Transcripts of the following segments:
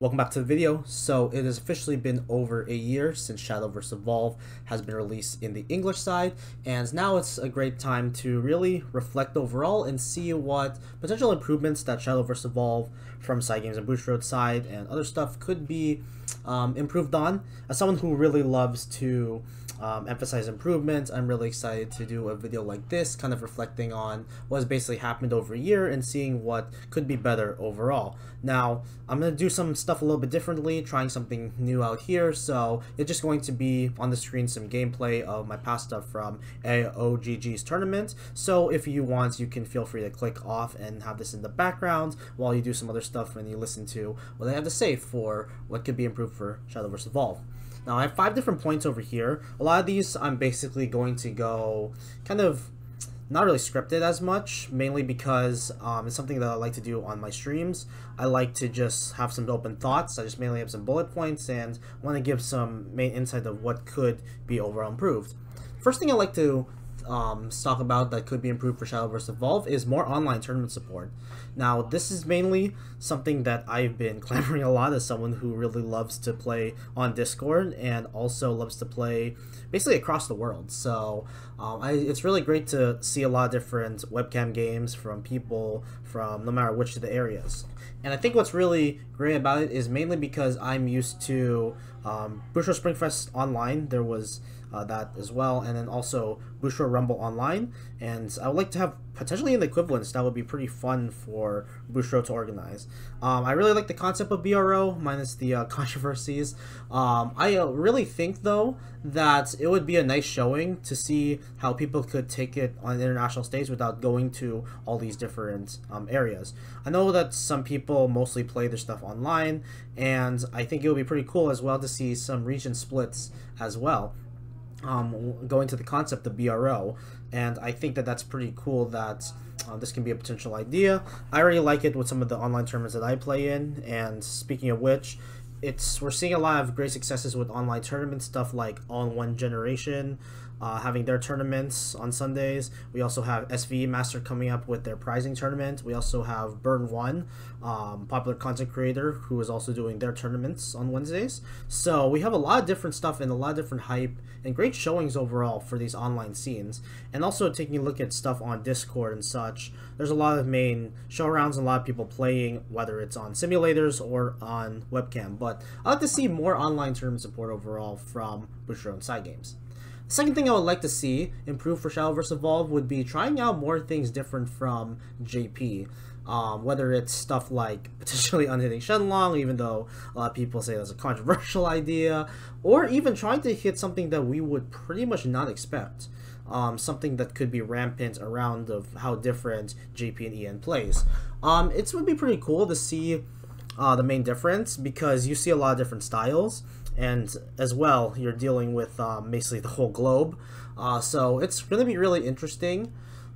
Welcome back to the video. So it has officially been over a year since Shadowverse Evolve has been released in the English side and now it's a great time to really reflect overall and see what potential improvements that Shadowverse Evolve from Cygames and Bushiroad side and other stuff could be um, improved on. As someone who really loves to um, emphasize improvements. I'm really excited to do a video like this, kind of reflecting on what has basically happened over a year and seeing what could be better overall. Now, I'm going to do some stuff a little bit differently, trying something new out here, so it's just going to be on the screen some gameplay of my past stuff from AOGG's tournament, so if you want, you can feel free to click off and have this in the background while you do some other stuff and you listen to what I have to say for what could be improved for Shadowverse Evolve. Now I have five different points over here. A lot of these I'm basically going to go kind of not really scripted as much, mainly because um, it's something that I like to do on my streams. I like to just have some open thoughts. I just mainly have some bullet points and want to give some main insight of what could be overall improved. First thing I like to um, talk about that could be improved for Shadowverse Evolve is more online tournament support. Now, this is mainly something that I've been clamoring a lot as someone who really loves to play on Discord and also loves to play basically across the world. So um, I, it's really great to see a lot of different webcam games from people from no matter which of the areas. And I think what's really great about it is mainly because I'm used to um, Bushiroad Springfest Online. There was uh, that as well, and then also Bushiroad Rumble Online. And I would like to have potentially an equivalence that would be pretty fun for Bushiroad to organize. Um, I really like the concept of BRO, minus the uh, controversies. Um, I uh, really think, though, that it would be a nice showing to see how people could take it on an international stage without going to all these different um, areas. I know that some people mostly play their stuff online, and I think it would be pretty cool as well to see some region splits as well um, going to the concept of BRO, and I think that that's pretty cool that uh, this can be a potential idea. I already like it with some of the online tournaments that I play in, and speaking of which, it's we're seeing a lot of great successes with online tournament stuff like All One Generation, uh, having their tournaments on Sundays. We also have SV Master coming up with their prizing tournament. We also have Burn One, um, popular content creator, who is also doing their tournaments on Wednesdays. So we have a lot of different stuff and a lot of different hype and great showings overall for these online scenes. And also taking a look at stuff on Discord and such, there's a lot of main show rounds and a lot of people playing, whether it's on simulators or on webcam. But I'd like to see more online tournament support overall from Bushiroad and Cygames. Second thing I would like to see improve for Shadowverse Evolve would be trying out more things different from JP. Um, whether it's stuff like potentially unhitting Shenlong, even though a lot of people say that's a controversial idea, or even trying to hit something that we would pretty much not expect. Um, something that could be rampant around of how different JP and EN plays. Um, it would be pretty cool to see uh, the main difference because you see a lot of different styles and as well you're dealing with um, basically the whole globe. Uh, so it's going to be really interesting.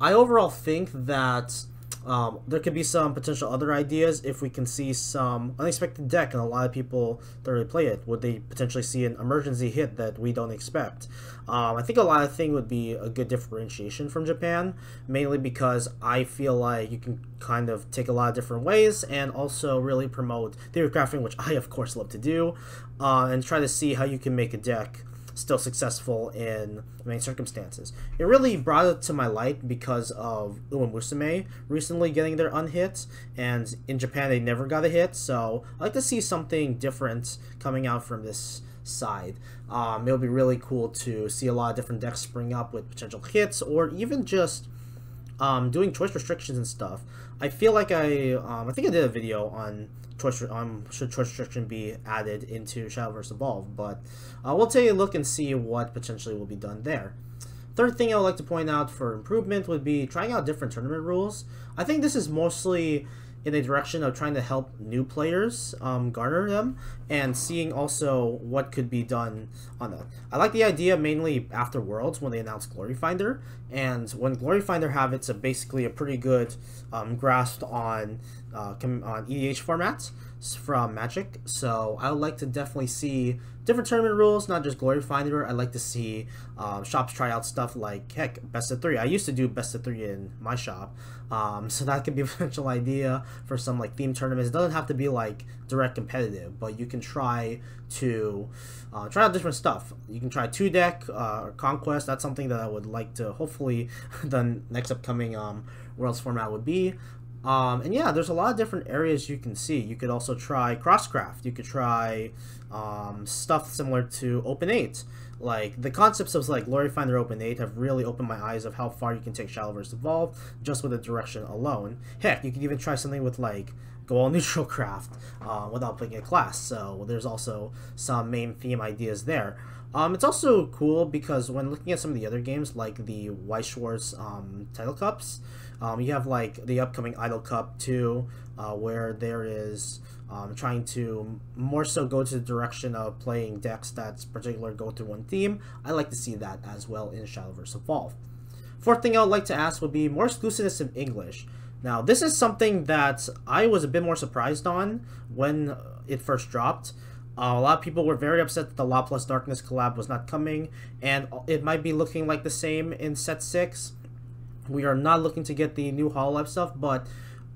I overall think that um, there could be some potential other ideas if we can see some unexpected deck, and a lot of people thoroughly play it. Would they potentially see an emergency hit that we don't expect? Um, I think a lot of thing would be a good differentiation from Japan, mainly because I feel like you can kind of take a lot of different ways and also really promote theory crafting, which I of course love to do, uh, and try to see how you can make a deck still successful in many circumstances. It really brought it to my light because of Uma Musume recently getting their unhit, and in Japan they never got a hit, so I like to see something different coming out from this side. Um, it'll be really cool to see a lot of different decks spring up with potential hits, or even just um, doing choice restrictions and stuff. I feel like I, um, I think I did a video on choice, um, should choice restriction be added into Shadowverse. Evolve, but uh, we'll take a look and see what potentially will be done there. Third thing I would like to point out for improvement would be trying out different tournament rules. I think this is mostly in a direction of trying to help new players um, garner them and seeing also what could be done on that. I like the idea mainly after Worlds when they announced Glory Finder, and when Glory Finder have it's a basically a pretty good um, grasp on uh, on EDH formats. From Magic. So I would like to definitely see different tournament rules, not just Glory Finder. I'd like to see um, shops try out stuff like, heck, best of three. I used to do best of three in my shop. Um, so that could be a potential idea for some like theme tournaments. It doesn't have to be like direct competitive, but you can try to uh, try out different stuff. You can try two deck uh, or conquest. That's something that I would like to hopefully the next upcoming um, Worlds format would be. Um, and yeah, there's a lot of different areas you can see. You could also try Crosscraft. You could try um, stuff similar to Open 8. Like, the concepts of like Glory Finder Open 8 have really opened my eyes of how far you can take Shadowverse Evolve just with the direction alone. Heck, you can even try something with like go all neutral craft uh, without picking a class. So there's also some main theme ideas there. Um, it's also cool because when looking at some of the other games, like the Weiss Schwarz um, title cups, um, you have like the upcoming Idol Cup too, uh, where there is um, trying to more so go to the direction of playing decks that's particular go through one theme. I like to see that as well in Shadowverse Evolve. Fourth thing I would like to ask would be more exclusiveness in English. Now, this is something that I was a bit more surprised on when it first dropped. Uh, a lot of people were very upset that the Law Plus Darkness collab was not coming, and it might be looking like the same in set 6. We are not looking to get the new Hololive stuff, but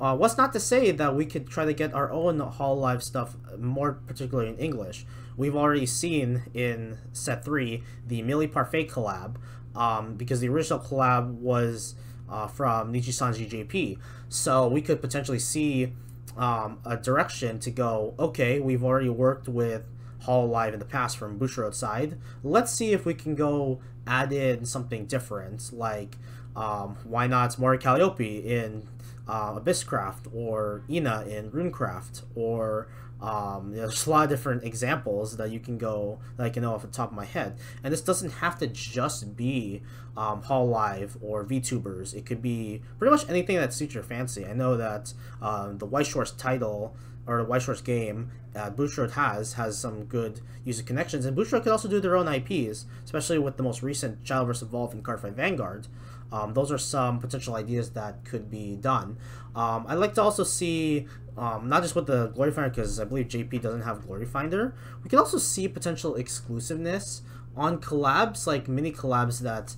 uh, what's not to say that we could try to get our own Hololive stuff, more particularly in English. We've already seen in set 3 the Millie Parfait collab, um, because the original collab was uh, from Nijisanji JP. So we could potentially see um, a direction to go, okay, we've already worked with Hololive in the past from Bushiroad side. Let's see if we can go add in something different, like um, why not Mori Calliope in uh, Abysscraft or Ina in Runecraft or um, there's a lot of different examples that you can go that I can know off the top of my head, and this doesn't have to just be um, Live or VTubers. It could be pretty much anything that suits your fancy. I know that um, the Weiss Schwarz title or the Weiss Schwarz game Bushiroad has has some good user connections, and Bushiroad could also do their own IPs, especially with the most recent Shadowverse Evolve and Cardfight Vanguard. Um, those are some potential ideas that could be done. Um, I'd like to also see, um, not just with the Glory Finder, because I believe JP doesn't have Glory Finder, we can also see potential exclusiveness on collabs, like mini collabs that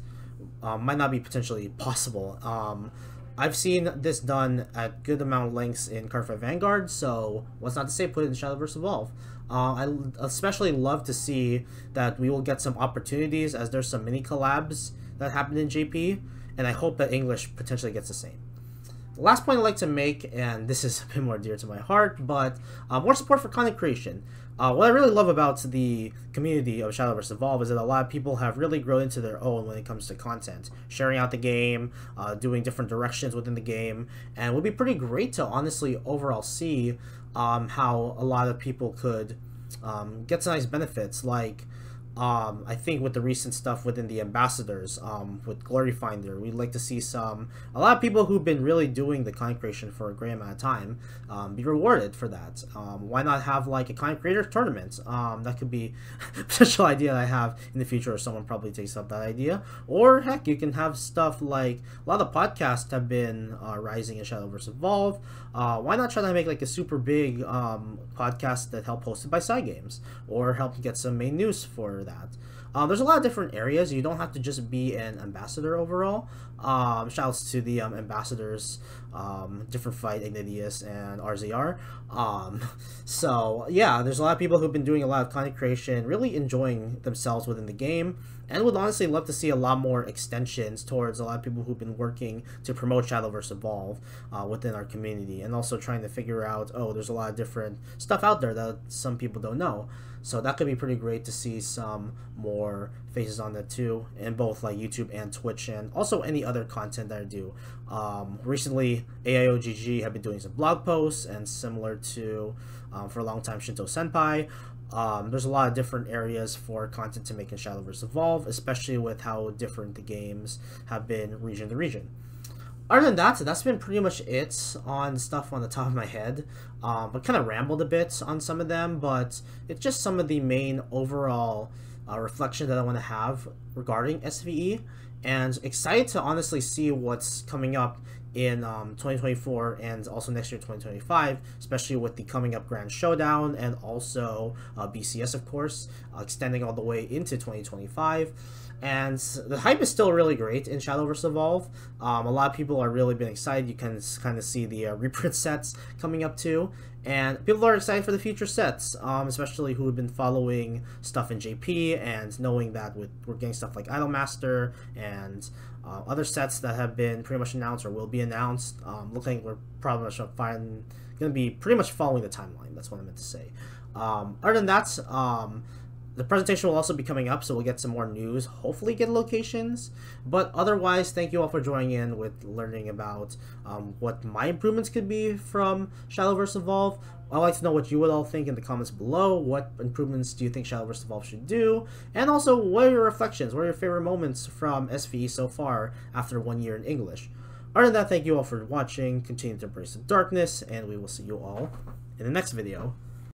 um, might not be potentially possible. Um, I've seen this done at good amount of lengths in Cardfight Vanguard, so what's not to say put it in Shadowverse Evolve. Uh, I especially love to see that we will get some opportunities as there's some mini collabs that happened in JP and I hope that English potentially gets the same. The last point I'd like to make, and this is a bit more dear to my heart, but uh, more support for content creation. Uh, what I really love about the community of Shadowverse Evolve is that a lot of people have really grown into their own when it comes to content, sharing out the game, uh, doing different directions within the game, and it would be pretty great to honestly overall see um, how a lot of people could um, get some nice benefits, like um, I think with the recent stuff within the ambassadors, um, with Glory Finder, we'd like to see some a lot of people who've been really doing the content creation for a great amount of time um, be rewarded for that. Um, why not have like a content creator tournament? Um, that could be a potential idea I have in the future, or someone probably takes up that idea. Or heck, you can have stuff like a lot of podcasts have been uh, rising in Shadowverse Evolve. Uh, why not try to make like a super big um, podcast that help hosted by Cygames or help get some main news for that? Um, there's a lot of different areas. You don't have to just be an ambassador overall. Um, shouts to the um, ambassadors, um, different fight, Ignidius and RZR. Um, so yeah, there's a lot of people who've been doing a lot of content creation, really enjoying themselves within the game, and would honestly love to see a lot more extensions towards a lot of people who've been working to promote Shadowverse Evolve uh, within our community, and also trying to figure out, oh, there's a lot of different stuff out there that some people don't know. So that could be pretty great to see some more faces on that too, in both like YouTube and Twitch, and also any other content that I do. Um, recently, AIOGG have been doing some blog posts, and similar to um, for a long time Shinto Senpai. Um, there's a lot of different areas for content to make in Shadowverse Evolve, especially with how different the games have been region to region other than that, that's been pretty much it on stuff on the top of my head. Um, but kind of rambled a bit on some of them, but it's just some of the main overall uh, reflection that I want to have regarding SVE, and excited to honestly see what's coming up in um, 2024 and also next year 2025 especially with the coming up grand showdown and also uh, bcs of course uh, extending all the way into 2025 and the hype is still really great in Shadowverse. Evolve. Um, a lot of people are really been excited. You can kind of see the uh, reprint sets coming up too, and people are excited for the future sets, um, especially who have been following stuff in JP and knowing that with, we're getting stuff like Idolmaster and uh, other sets that have been pretty much announced or will be announced. Um, looking, we're probably going to be pretty much following the timeline. That's what I meant to say. Um, other than that, um, the presentation will also be coming up, so we'll get some more news, hopefully get locations. But otherwise, thank you all for joining in with learning about um, what my improvements could be from Shadowverse Evolve. I'd like to know what you would all think in the comments below. What improvements do you think Shadowverse Evolve should do? And also, what are your reflections? What are your favorite moments from SVE so far after one year in English? Other than that, thank you all for watching. Continue to embrace the darkness, and we will see you all in the next video.